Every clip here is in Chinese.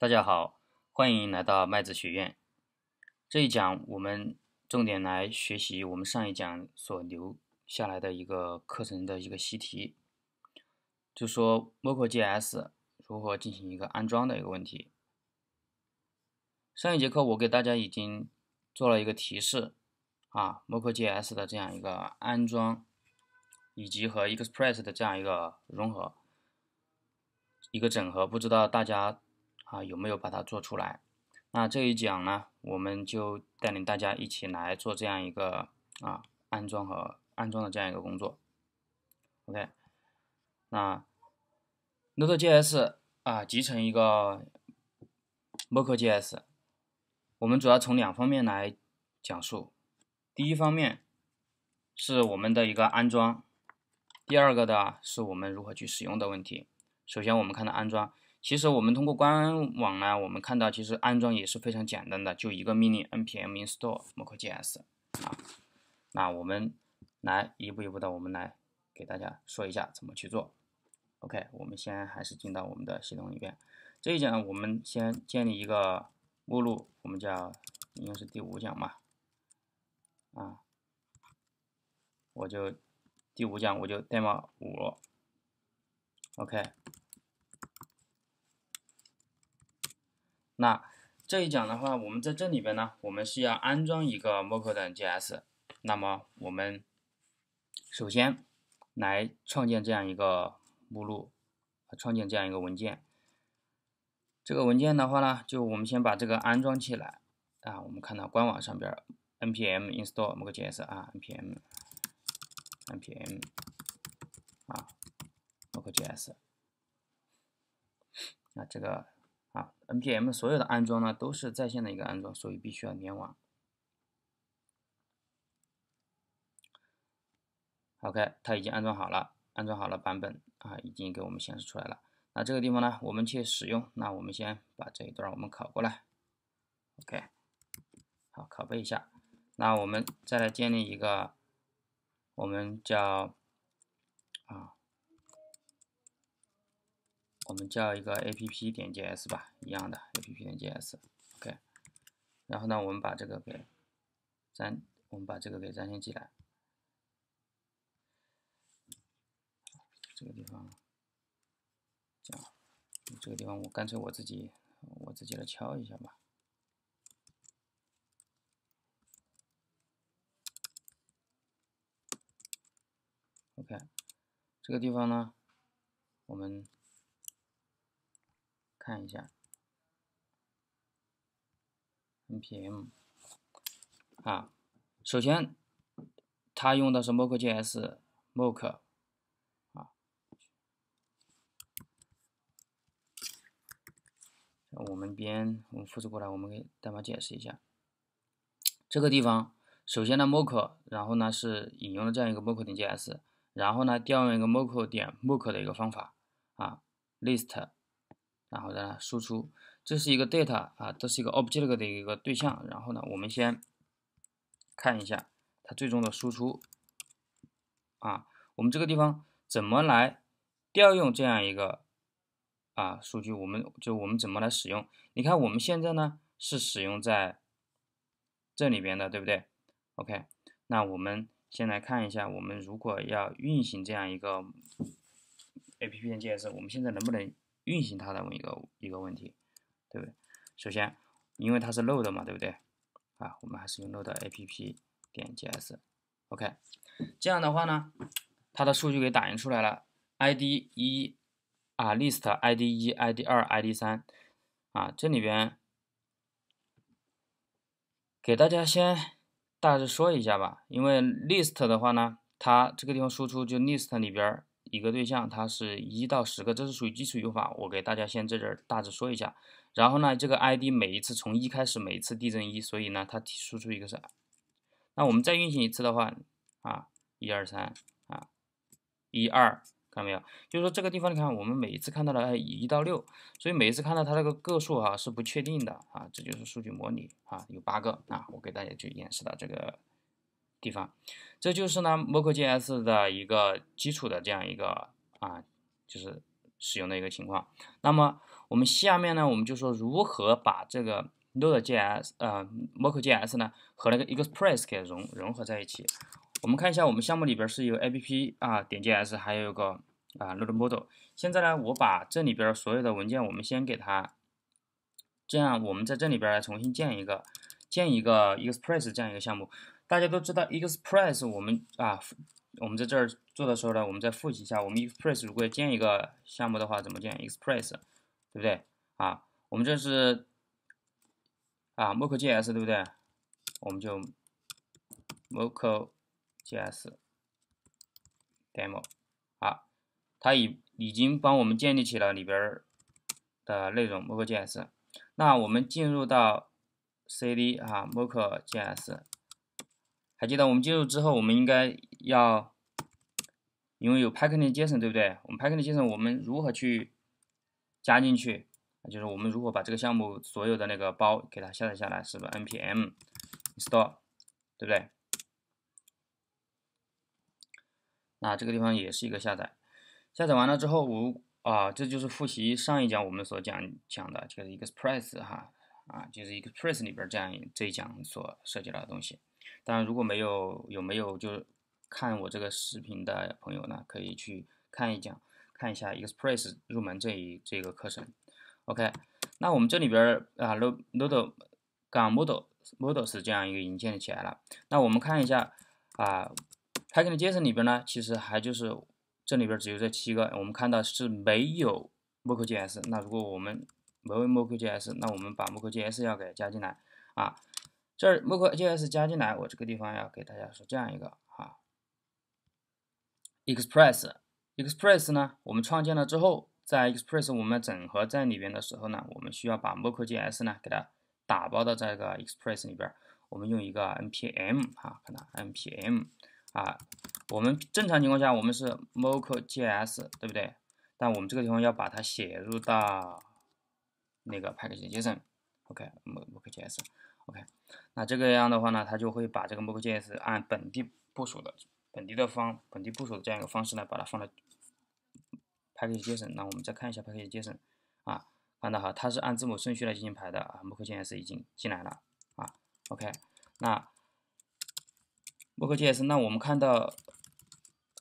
大家好，欢迎来到麦子学院。这一讲我们重点来学习我们上一讲所留下来的一个课程的一个习题，就说 MocoJS 如何进行一个安装的一个问题。上一节课我给大家已经做了一个提示啊，MocoJS 的这样一个安装，以及和 Express 的这样一个融合、一个整合，不知道大家。啊，有没有把它做出来？那这一讲呢，我们就带领大家一起来做这样一个啊安装和安装的这样一个工作。OK，那 Node.js 啊集成一个 Mock.js，我们主要从两方面来讲述。第一方面是我们的一个安装，第二个的是我们如何去使用的问题。首先我们看到安装。其实我们通过官网呢，我们看到其实安装也是非常简单的，就一个命令 npm install mock.js 啊。那我们来一步一步的，我们来给大家说一下怎么去做。OK，我们先还是进到我们的系统里边。这一讲我们先建立一个目录，我们叫应该是第五讲嘛，啊，我就第五讲我就 demo 五，OK。那这一讲的话，我们在这里边呢，我们是要安装一个 Mock.js。那么我们首先来创建这样一个目录，创建这样一个文件。这个文件的话呢，就我们先把这个安装起来啊。我们看到官网上边 npm install Mock.js 啊，npm npm 啊，Mock.js。那这个。啊，npm 所有的安装呢都是在线的一个安装，所以必须要联网。OK，它已经安装好了，安装好了版本啊，已经给我们显示出来了。那这个地方呢，我们去使用，那我们先把这一段我们拷过来。OK，好，拷贝一下。那我们再来建立一个，我们叫啊。我们叫一个 app 点 js 吧，一样的 app 点 js，OK。然后呢，我们把这个给粘，我们把这个给粘贴起来。这个地方，这样，这个地方我干脆我自己，我自己来敲一下吧。OK，这个地方呢，我们。看一下，npm 啊，首先它用的是 mock.js，mock 啊，我们编，我们复制过来，我们给代码解释一下。这个地方，首先呢 mock，然后呢是引用了这样一个 mock 点 js，然后呢调用一个 mock 点 mock 的一个方法啊，list。然后呢，输出，这是一个 data 啊，这是一个 object 的一个对象。然后呢，我们先看一下它最终的输出啊，我们这个地方怎么来调用这样一个啊数据？我们就我们怎么来使用？你看我们现在呢是使用在这里边的，对不对？OK，那我们先来看一下，我们如果要运行这样一个 app.js，我们现在能不能？运行它的一个一个问题，对不对？首先，因为它是 load 嘛，对不对？啊，我们还是用 load app 点 js，OK。这样的话呢，它的数据给打印出来了，id 一啊，list id 一，id 二，id 三啊，这里边给大家先大致说一下吧。因为 list 的话呢，它这个地方输出就 list 里边。一个对象，它是一到十个，这是属于基础语法。我给大家先在这儿大致说一下。然后呢，这个 ID 每一次从一开始，每一次递增一，所以呢，它输出一个是。那我们再运行一次的话，啊，一二三，啊，一二，看到没有？就是说这个地方，你看我们每一次看到了哎一到六，所以每一次看到它这个个数哈是不确定的啊，这就是数据模拟啊，有八个啊，我给大家去演示到这个。地方，这就是呢，Mock.js 的一个基础的这样一个啊，就是使用的一个情况。那么我们下面呢，我们就说如何把这个 Node.js 呃 Mock.js 呢和那个 Express 给融融合在一起。我们看一下，我们项目里边是有 app 啊点 js，还有一个啊 Node Model。现在呢，我把这里边所有的文件，我们先给它，这样我们在这里边来重新建一个建一个 Express 这样一个项目。大家都知道 Express，我们啊我们在这儿做的时候呢，我们再复习一下，我们 Express 如果建一个项目的话，怎么建 Express，对不对？啊，我们这是啊 Mock.js，对不对？我们就 Mock。js demo 啊，它已已经帮我们建立起了里边的内容 mock.js。那我们进入到 cd 啊 mock.js，还记得我们进入之后，我们应该要因为有 package.json 对不对？我们 package.json 我们如何去加进去？就是我们如何把这个项目所有的那个包给它下载下来，是不是 npm install 对不对？那这个地方也是一个下载，下载完了之后，我啊，这就是复习上一讲我们所讲讲的，就是 Express 哈，啊，就是 Express 里边这样这一讲所涉及到的东西。当然，如果没有有没有就看我这个视频的朋友呢，可以去看一讲，看一下 Express 入门这一这个课程。OK，那我们这里边啊，Node 杠 Model Model 是这样一个已经建立起来了。那我们看一下啊。Package.json 里边呢，其实还就是这里边只有这七个，我们看到是没有 Mock.js。那如果我们没有 Mock.js，那我们把 Mock.js 要给加进来啊。这儿 Mock.js 加进来，我这个地方要给大家说这样一个啊，Express，Express 呢，我们创建了之后，在 Express 我们整合在里边的时候呢，我们需要把 Mock.js 呢给它打包到这个 Express 里边，我们用一个 npm 啊，看到 npm。啊，我们正常情况下我们是 mock.js，对不对？但我们这个地方要把它写入到那个 package.json，OK，Mocha JS OK，。那这个样的话呢，它就会把这个 mock.js 按本地部署的本地的方本地部署的这样一个方式呢，把它放到 package.json。那我们再看一下 package.json，啊，看到哈，它是按字母顺序来进行排的啊，mock.js 已经进来了啊，OK，那。Mock.js，那我们看到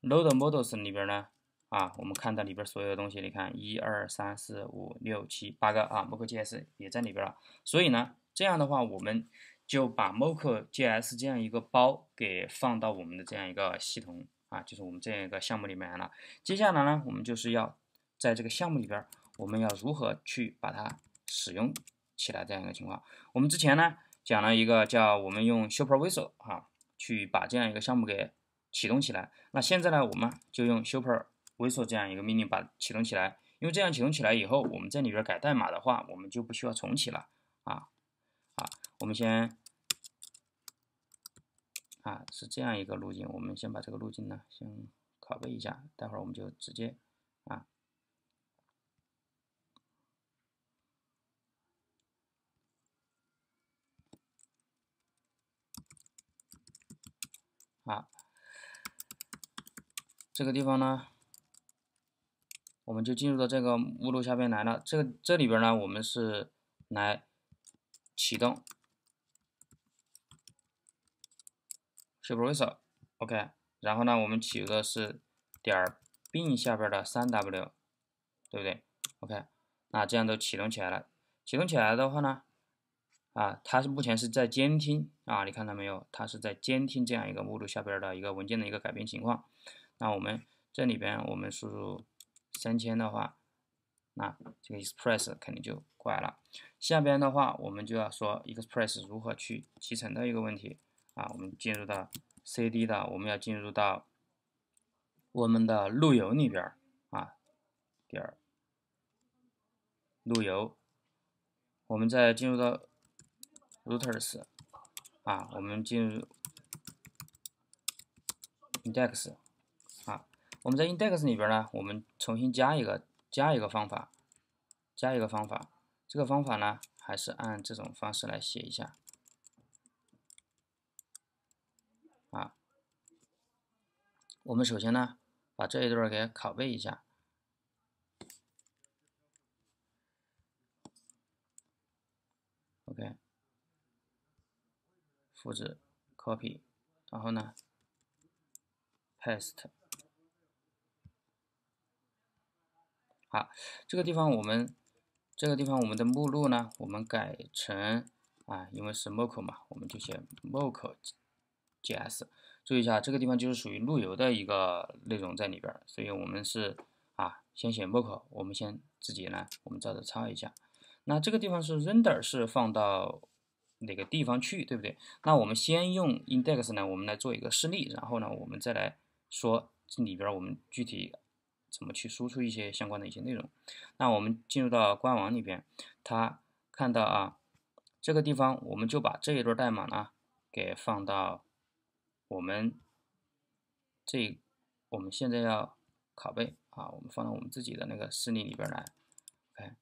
Load Models 里边呢，啊，我们看到里边所有的东西，你看一二三四五六七八个啊，Mock.js 也在里边了。所以呢，这样的话，我们就把 Mock.js 这样一个包给放到我们的这样一个系统啊，就是我们这样一个项目里面了。接下来呢，我们就是要在这个项目里边，我们要如何去把它使用起来这样一个情况。我们之前呢讲了一个叫我们用 Supervisor 哈。去把这样一个项目给启动起来。那现在呢，我们就用 super visor 这样一个命令把启动起来。因为这样启动起来以后，我们在里边改代码的话，我们就不需要重启了啊！我们先啊是这样一个路径，我们先把这个路径呢先拷贝一下，待会儿我们就直接啊。啊，这个地方呢，我们就进入到这个目录下边来了。这个这里边呢，我们是来启动 supervisor，OK。然后呢，我们起入的是点 bin 下边的三 w，对不对？OK，那这样都启动起来了。启动起来的话呢？啊，它是目前是在监听啊，你看到没有？它是在监听这样一个目录下边的一个文件的一个改变情况。那我们这里边我们输入三千的话，那这个 express 肯定就过来了。下边的话我们就要说 express 如何去集成的一个问题啊。我们进入到 cd 的，我们要进入到我们的路由里边啊，点路由，我们再进入到 routers 啊，我们进入 index 啊，我们在 index 里边呢，我们重新加一个加一个方法，加一个方法，这个方法呢，还是按这种方式来写一下啊。我们首先呢，把这一段给拷贝一下。OK，复制，copy，然后呢，paste。好，这个地方我们这个地方我们的目录呢，我们改成啊，因为是 mock 嘛，我们就写 mock JS。注意一下，这个地方就是属于路由的一个内容在里边，所以我们是啊，先写 mock，我们先自己呢，我们照着抄一下。那这个地方是 render 是放到哪个地方去，对不对？那我们先用 index 呢，我们来做一个示例，然后呢，我们再来说这里边我们具体。怎么去输出一些相关的一些内容？那我们进入到官网里边，他看到啊，这个地方我们就把这一段代码呢给放到我们这我们现在要拷贝啊，我们放到我们自己的那个示例里边来。OK，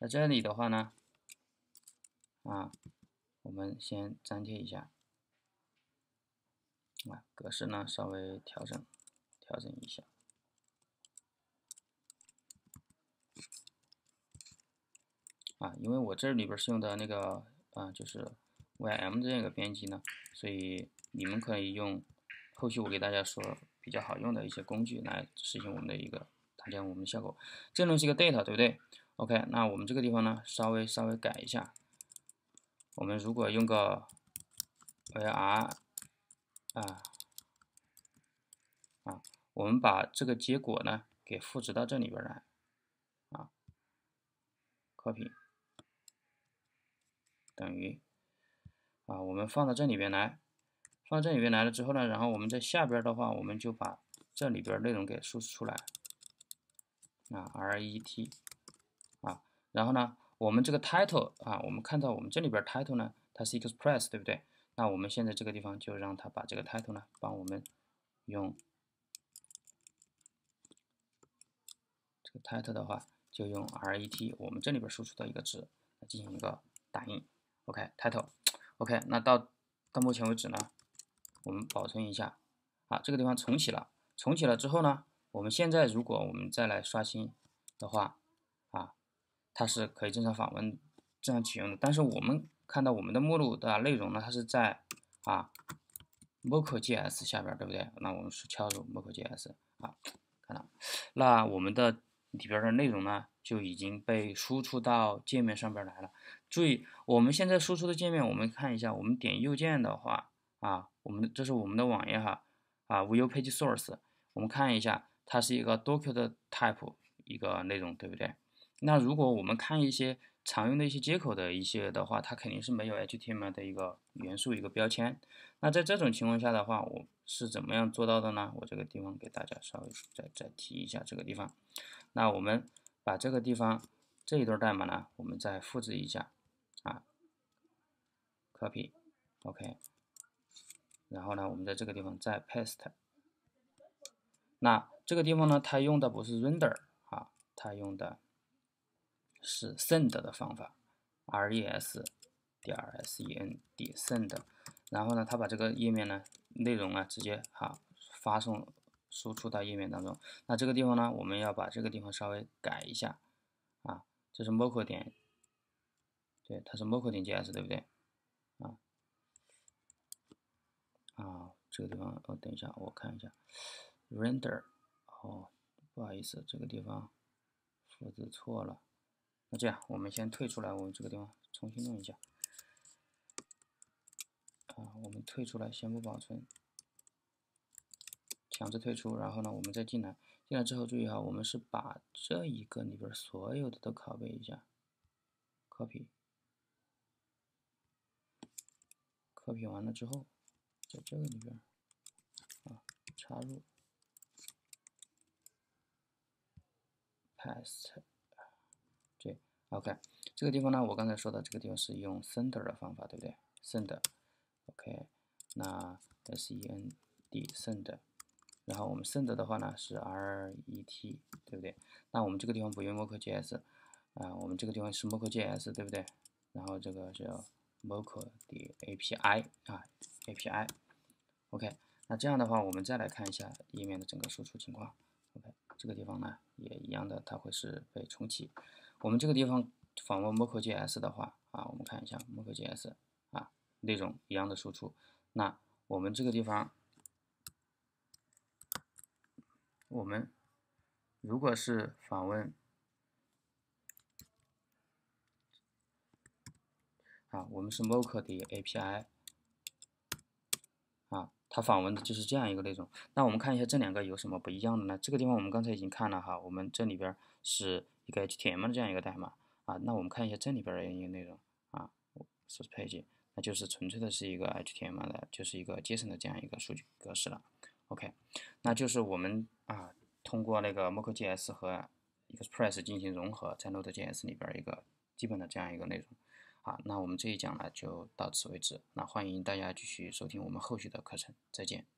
在这里的话呢，啊，我们先粘贴一下，啊，格式呢稍微调整调整一下。啊，因为我这里边是用的那个啊，就是 vim 这样一个编辑呢，所以你们可以用后续我给大家说比较好用的一些工具来实现我们的一个搭建我们的效果。这东西是一个 data，对不对？OK，那我们这个地方呢，稍微稍微改一下，我们如果用个 AR，啊啊，我们把这个结果呢给复制到这里边来啊，copy。等于啊，我们放到这里边来，放这里边来了之后呢，然后我们在下边的话，我们就把这里边内容给输出出来啊，ret 啊，然后呢，我们这个 title 啊，我们看到我们这里边 title 呢，它是 express 对不对？那我们现在这个地方就让它把这个 title 呢，帮我们用这个 title 的话，就用 ret 我们这里边输出的一个值来进行一个打印。OK，title，OK，那到到目前为止呢，我们保存一下，啊，这个地方重启了，重启了之后呢，我们现在如果我们再来刷新的话，啊，它是可以正常访问、正常启用的。但是我们看到我们的目录的内容呢，它是在啊，mock.js 下边，对不对？那我们是敲入 mock.js，啊，看到，那我们的里边的内容呢，就已经被输出到界面上边来了。注意，我们现在输出的界面，我们看一下，我们点右键的话，啊，我们这是我们的网页哈，啊，view page source，我们看一下，它是一个 doc 的 type 一个内容，对不对？那如果我们看一些常用的一些接口的一些的话，它肯定是没有 HTML 的一个元素一个标签。那在这种情况下的话，我是怎么样做到的呢？我这个地方给大家稍微再再提一下这个地方。那我们把这个地方这一段代码呢，我们再复制一下。啊，copy，OK，然后呢，我们在这个地方再 paste。那这个地方呢，它用的不是 render 啊，它用的是 send 的方法，res 点 send send，然后呢，它把这个页面呢内容啊直接哈发送输出到页面当中。那这个地方呢，我们要把这个地方稍微改一下啊，这是 mock 点。对，它是 mock 点 js 对不对？啊啊，这个地方哦，等一下，我看一下，render，哦，不好意思，这个地方复制错了。那这样，我们先退出来，我们这个地方重新弄一下。啊，我们退出来，先不保存，强制退出，然后呢，我们再进来。进来之后，注意哈，我们是把这一个里边所有的都拷贝一下，copy。copy 完了之后，在这个里边啊插入 paste，对，OK，这个地方呢，我刚才说的这个地方是用 send 的方法，对不对？send，OK，那 send send，然后我们 send 的话呢是 ret，对不对？那我们这个地方不用 mock.js，啊，我们这个地方是 mock.js，对不对？然后这个叫 mock 的 API 啊 A P I OK，那这样的话，我们再来看一下页面的整个输出情况。OK，这个地方呢也一样的，它会是被重启。我们这个地方访问 mock.js 的话啊，我们看一下 mock.js 啊内容一样的输出。那我们这个地方，我们如果是访问啊，我们是 mock 的 API，它访问的就是这样一个内容。那我们看一下这两个有什么不一样的呢？这个地方我们刚才已经看了哈，我们这里边是一个 HTML 的这样一个代码啊。那我们看一下这里边的一个内容啊，source page。那就是纯粹的是一个 HTML 的，就是一个 JSON 的这样一个数据格式了。OK，那就是我们啊通过那个 Mock.js 和 Express 进行融合，在 Node.js 里边一个基本的这样一个内容。好，那我们这一讲呢就到此为止。那欢迎大家继续收听我们后续的课程，再见。